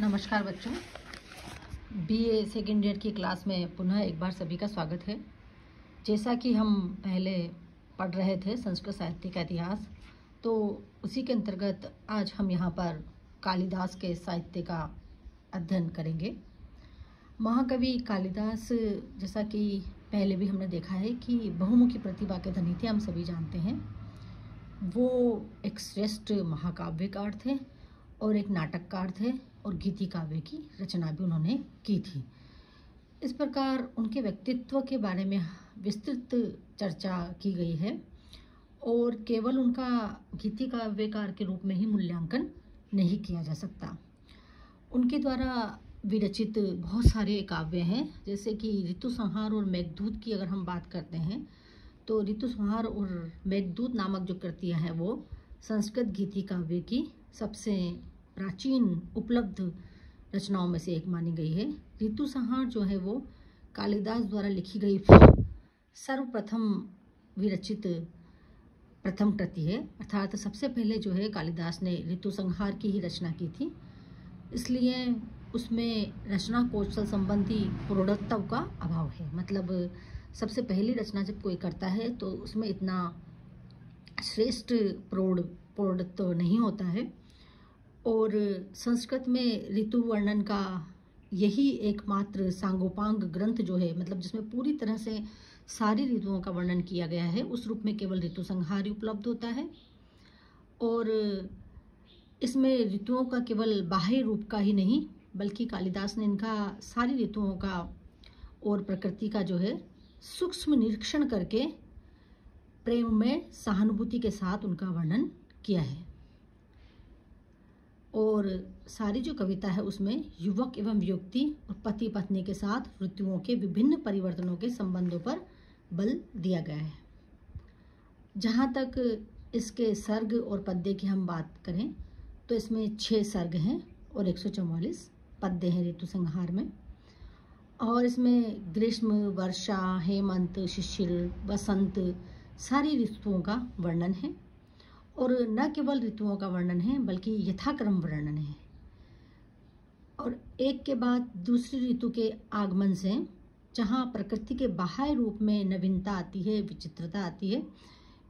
नमस्कार बच्चों। BA second year की क्लास में पुनः एक बार सभी का स्वागत है। जैसा कि हम पहले पढ़ रहे थे संस्कृत साहित्य का इतिहास तो उसी के अंतर्गत आज हम यहाँ पर कालिदास के साहित्य का अध्ययन करेंगे। महाकवि कालिदास, जैसा कि पहले भी हमने देखा है कि बहुमुखी प्रतिभा के धनी थे, हम सभी जानते हैं। वो एक श्रेष्ठ महाकाव्यकार थे और एक नाटककार थे। और गीति काव्य की रचना भी उन्होंने की थी। इस प्रकार उनके व्यक्तित्व के बारे में विस्तृत चर्चा की गई है और केवल उनका गीति काव्यकार के रूप में ही मूल्यांकन नहीं किया जा सकता। उनके द्वारा विरचित बहुत सारे काव्य हैं, जैसे कि ऋतु संहार और मेघदूत की अगर हम बात करते हैं तो ऋतु संहार और मेघदूत नामक जो कृतियाँ हैं, वो संस्कृत गीति काव्य की सबसे प्राचीन उपलब्ध रचनाओं में से एक मानी गई है। ऋतु संहार जो है वो कालिदास द्वारा लिखी गई सर्वप्रथम विरचित प्रथम कृति है। अर्थात सबसे पहले जो है कालिदास ने ऋतु संहार की ही रचना की थी। इसलिए उसमें रचना कौशल संबंधी प्रौढ़त्व का अभाव है। मतलब सबसे पहली रचना जब कोई करता है तो उसमें इतना श्रेष्ठ प्रौढ़ प्रौढ़त्व नहीं होता है। और संस्कृत में ऋतु वर्णन का यही एकमात्र सांगोपांग ग्रंथ जो है मतलब जिसमें पूरी तरह से सारी ऋतुओं का वर्णन किया गया है, उस रूप में केवल ऋतु संहार उपलब्ध होता है। और इसमें ऋतुओं का केवल बाह्य रूप का ही नहीं, बल्कि कालिदास ने इनका सारी ऋतुओं का और प्रकृति का जो है, सूक्ष्म निरीक्षण करके प्रेम में सहानुभूति के साथ उनका वर्णन किया है। और सारी जो कविता है उसमें युवक एवं युक्ति और पति पत्नी के साथ ऋतुओं के विभिन्न परिवर्तनों के संबंधों पर बल दिया गया है। जहाँ तक इसके सर्ग और पद्य की हम बात करें तो इसमें छः सर्ग हैं और एक सौ चौवालीस पद्य हैं ऋतु संहार में। और इसमें ग्रीष्म, वर्षा, हेमंत, शिशिर बसंत सारी ऋतुओं का वर्णन है। और न केवल ऋतुओं का वर्णन है, बल्कि यथाक्रम वर्णन है। और एक के बाद दूसरी ऋतु के आगमन से, जहाँ प्रकृति के बाह्य रूप में नवीनता आती है, विचित्रता आती है,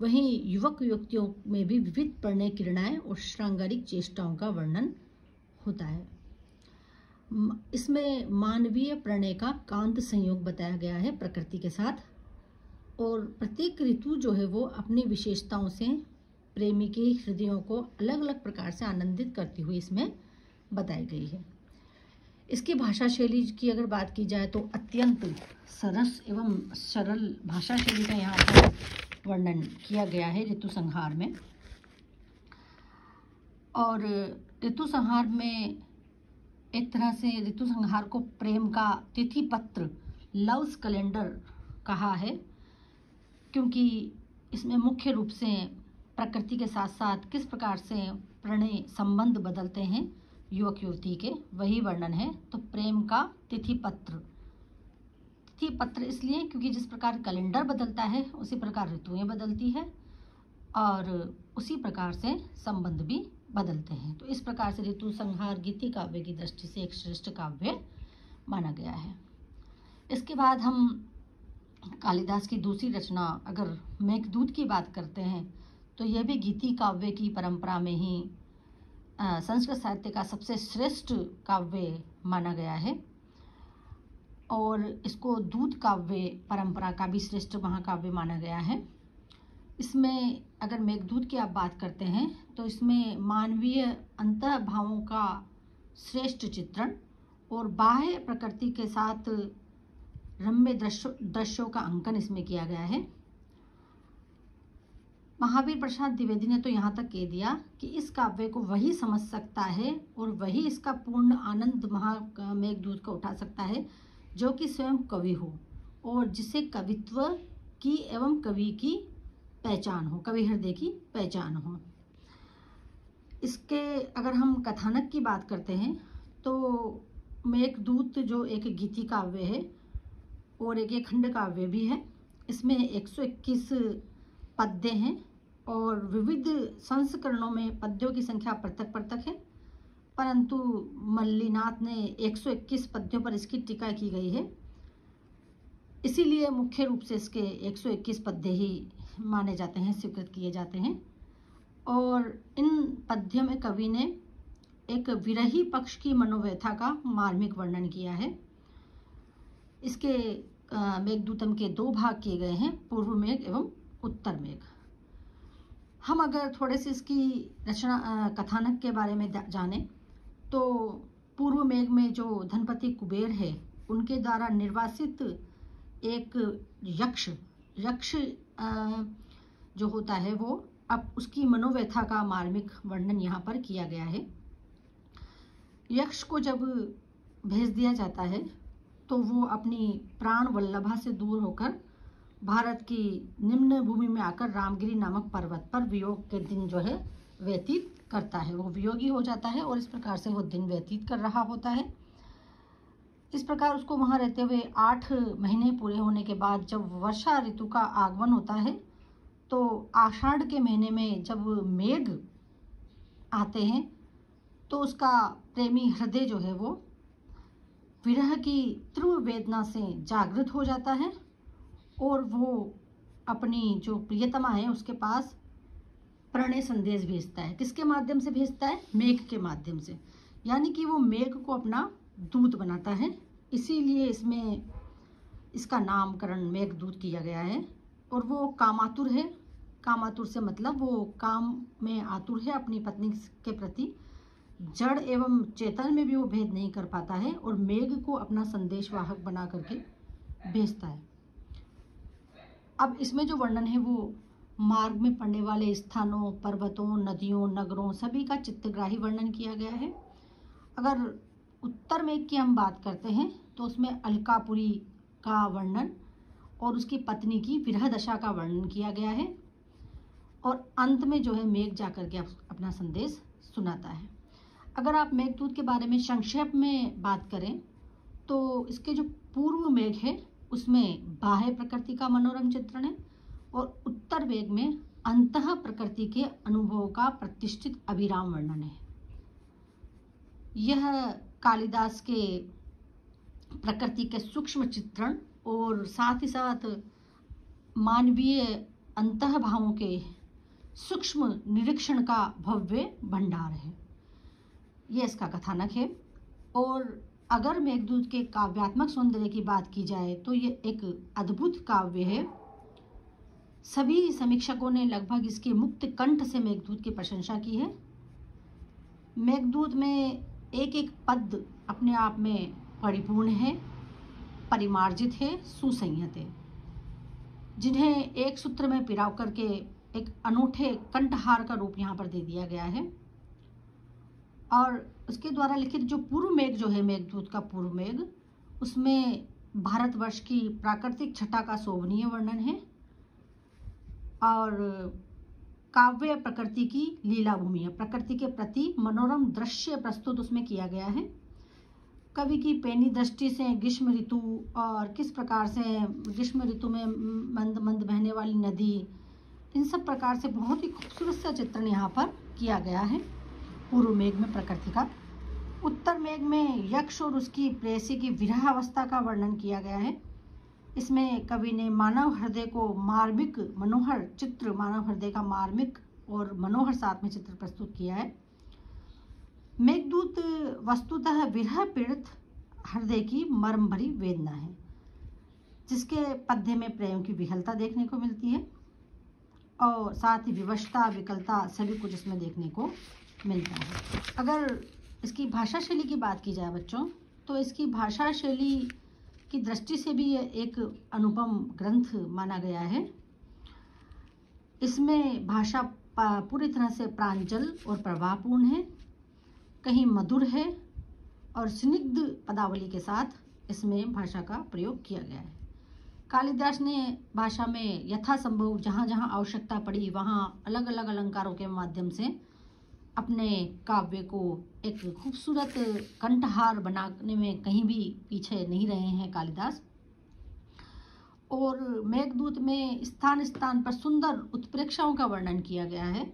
वहीं युवक युवतियों में भी विविध प्रणय किरणाएँ और श्रृंगारिक चेष्टाओं का वर्णन होता है। इसमें मानवीय प्रणय का कांत संयोग बताया गया है प्रकृति के साथ, और प्रत्येक ऋतु जो है वो अपनी विशेषताओं से प्रेमी के हृदयों को अलग अलग प्रकार से आनंदित करती हुई इसमें बताई गई है। इसकी भाषा शैली की अगर बात की जाए तो अत्यंत सरस एवं सरल भाषा शैली का यहाँ पर वर्णन किया गया है ऋतु संहार में। और ऋतु संहार में एक तरह से ऋतु संहार को प्रेम का तिथि पत्र लव्स कैलेंडर कहा है, क्योंकि इसमें मुख्य रूप से प्रकृति के साथ साथ किस प्रकार से प्रणय संबंध बदलते हैं युवक युवती के, वही वर्णन है। तो प्रेम का तिथि पत्र तिथि पत्र इसलिए क्योंकि जिस प्रकार कैलेंडर बदलता है, उसी प्रकार ऋतुएँ बदलती है और उसी प्रकार से संबंध भी बदलते हैं। तो इस प्रकार से ऋतु संहार, गीति काव्य की दृष्टि से एक श्रेष्ठ काव्य माना गया है। इसके बाद हम कालिदास की दूसरी रचना, अगर मेघदूत की बात करते हैं तो यह भी गीति काव्य की परंपरा में ही संस्कृत साहित्य का सबसे श्रेष्ठ काव्य माना गया है। और इसको दूत काव्य परंपरा का भी श्रेष्ठ महाकाव्य माना गया है। इसमें अगर मेघदूत की आप बात करते हैं तो इसमें मानवीय अंत भावों का श्रेष्ठ चित्रण और बाह्य प्रकृति के साथ रम्य दृश्यों दृश्यों का अंकन इसमें किया गया है। महावीर प्रसाद द्विवेदी ने तो यहाँ तक कह दिया कि इस काव्य को वही समझ सकता है और वही इसका पूर्ण आनंद महा मेघदूत का उठा सकता है, जो कि स्वयं कवि हो और जिसे कवित्व की एवं कवि की पहचान हो, कवि हृदय की पहचान हो। इसके अगर हम कथानक की बात करते हैं तो मेघदूत जो एक गीति काव्य है और एक खंड काव्य भी है, इसमें 121 पद्य हैं। और विविध संस्करणों में पद्यों की संख्या पृथक पृथक है। परंतु मल्लीनाथ ने 121 पद्यों पर इसकी टीका की गई है। इसीलिए मुख्य रूप से इसके 121 पद्य ही माने जाते हैं, स्वीकृत किए जाते हैं। और इन पद्य में कवि ने एक विरही पक्ष की मनोव्यथा का मार्मिक वर्णन किया है। इसके मेघदूतम के दो भाग किए गए हैं, पूर्व मेघ एवं उत्तर मेघ। हम अगर थोड़े से इसकी रचना कथानक के बारे में जाने तो पूर्व मेघ में जो धनपति कुबेर है, उनके द्वारा निर्वासित एक यक्ष यक्ष जो होता है वो, अब उसकी मनोव्यथा का मार्मिक वर्णन यहाँ पर किया गया है। यक्ष को जब भेज दिया जाता है तो वो अपनी प्राण वल्लभा से दूर होकर भारत की निम्न भूमि में आकर रामगिरी नामक पर्वत पर वियोग के दिन जो है, व्यतीत करता है। वो वियोगी हो जाता है और इस प्रकार से वो दिन व्यतीत कर रहा होता है। इस प्रकार उसको वहाँ रहते हुए आठ महीने पूरे होने के बाद जब वर्षा ऋतु का आगमन होता है तो आषाढ़ के महीने में जब मेघ आते हैं तो उसका प्रेमी हृदय जो है वो विरह की तीव्र वेदना से जागृत हो जाता है। और वो अपनी जो प्रियतमा है उसके पास प्रणय संदेश भेजता है। किसके माध्यम से भेजता है? मेघ के माध्यम से। यानी कि वो मेघ को अपना दूत बनाता है। इसीलिए इसमें इसका नामकरण मेघदूत किया गया है। और वो कामातुर है। कामातुर से मतलब वो काम में आतुर है। अपनी पत्नी के प्रति जड़ एवं चेतन में भी वो भेद नहीं कर पाता है। और मेघ को अपना संदेशवाहक बना करके भेजता है। अब इसमें जो वर्णन है वो मार्ग में पड़ने वाले स्थानों, पर्वतों, नदियों, नगरों, सभी का चित्तग्राही वर्णन किया गया है। अगर उत्तर मेघ की हम बात करते हैं तो उसमें अलकापुरी का वर्णन और उसकी पत्नी की विरह दशा का वर्णन किया गया है और अंत में जो है मेघ जाकर के अपना संदेश सुनाता है। अगर आप मेघदूत के बारे में संक्षेप में बात करें तो इसके जो पूर्व मेघ है उसमें बाह्य प्रकृति का मनोरम चित्रण है और उत्तर वेग में अंत प्रकृति के अनुभव का प्रतिष्ठित अभिराम वर्णन है। यह कालिदास के प्रकृति के सूक्ष्म चित्रण और साथ ही साथ मानवीय अंत भावों के सूक्ष्म निरीक्षण का भव्य भंडार है। यह इसका कथानक है और अगर मेघदूत के काव्यात्मक सौंदर्य की बात की जाए तो ये एक अद्भुत काव्य है। सभी समीक्षकों ने लगभग इसके मुक्त कंठ से मेघदूत की प्रशंसा की है। मेघदूत में एक एक पद अपने आप में परिपूर्ण है, परिमार्जित है सुसंहत है। जिन्हें एक सूत्र में पिराव करके एक अनूठे कंठहार का रूप यहाँ पर दे दिया गया है। और उसके द्वारा लिखित जो पूर्व मेघ जो है मेघदूत का पूर्व मेघ उसमें भारतवर्ष की प्राकृतिक छटा का शोभनीय वर्णन है और काव्य प्रकृति की लीला भूमि है। प्रकृति के प्रति मनोरम दृश्य प्रस्तुत उसमें किया गया है। कवि की पैनी दृष्टि से ग्रीष्म ऋतु और किस प्रकार से ग्रीष्म ऋतु में मंद मंद बहने वाली नदी, इन सब प्रकार से बहुत ही खूबसूरत सा चित्रण यहाँ पर किया गया है। पूर्व मेघ में प्रकृति का, उत्तर मेघ में यक्ष और उसकी प्रेसी की विरह अवस्था का वर्णन किया गया है। इसमें कवि ने मानव हृदय को मार्मिक मनोहर चित्र, मानव हृदय का मार्मिक और मनोहर साथ में चित्र प्रस्तुत किया है। मेघदूत वस्तुतः विरह पीड़ित हृदय की मर्म भरी वेदना है, जिसके पद्य में प्रेम की विहलता देखने को मिलती है और साथ ही विवशता, विकलता सभी कुछ इसमें देखने को मिलता है। अगर इसकी भाषा शैली की बात की जाए बच्चों तो इसकी भाषा शैली की दृष्टि से भी ये एक अनुपम ग्रंथ माना गया है। इसमें भाषा पूरी तरह से प्रांजल और प्रभावपूर्ण है, कहीं मधुर है और स्निग्ध पदावली के साथ इसमें भाषा का प्रयोग किया गया है। कालिदास ने भाषा में यथासंभव जहाँ जहाँ आवश्यकता पड़ी, वहाँ अलग अलग अलंकारों के माध्यम से अपने काव्य को एक खूबसूरत कंठहार बनाने में कहीं भी पीछे नहीं रहे हैं कालिदास। और मेघदूत में स्थान स्थान पर सुंदर उत्प्रेक्षाओं का वर्णन किया गया है।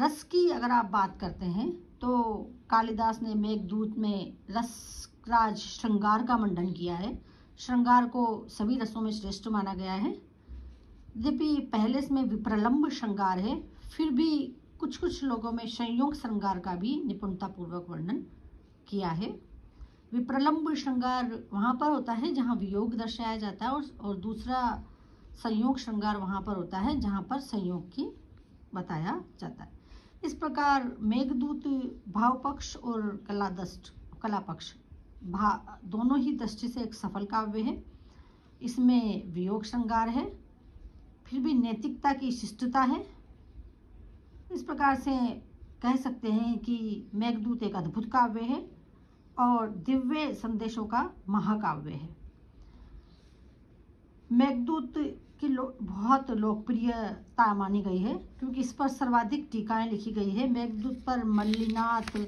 रस की अगर आप बात करते हैं तो कालिदास ने मेघदूत में रसराज श्रृंगार का मंडन किया है। श्रृंगार को सभी रसों में श्रेष्ठ माना गया है। यद्यपि पहले इसमें विप्रलंब श्रृंगार है, फिर भी कुछ कुछ लोगों में संयोग श्रृंगार का भी निपुणतापूर्वक वर्णन किया है। विप्रलंब श्रृंगार वहाँ पर होता है जहाँ वियोग दर्शाया जाता है और, और दूसरा संयोग श्रृंगार वहाँ पर होता है जहाँ पर संयोग की बताया जाता है। इस प्रकार मेघदूत भाव पक्ष और कला दस्ट कला पक्ष भा दोनों ही दृष्टि से एक सफल काव्य है। इसमें वियोग श्रृंगार है फिर भी नैतिकता की शिष्टता है इस प्रकार से कह सकते हैं कि मेघदूत एक अद्भुत काव्य है और दिव्य संदेशों का महाकाव्य है। मेघदूत की लो, बहुत लोकप्रियता मानी गई है क्योंकि इस पर सर्वाधिक टीकाएँ लिखी गई है। मेघदूत पर मल्लीनाथ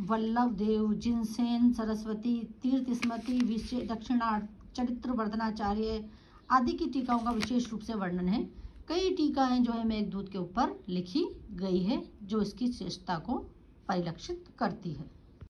वल्लभ देव जिनसेन सरस्वती तीर्थ स्मृति विशेष दक्षिणार्थ चरित्र वर्धनाचार्य आदि की टीकाओं का विशेष रूप से वर्णन है। कई टीकाएँ जो है मेघदूत के ऊपर लिखी गई है, जो इसकी श्रेष्ठता को परिलक्षित करती है।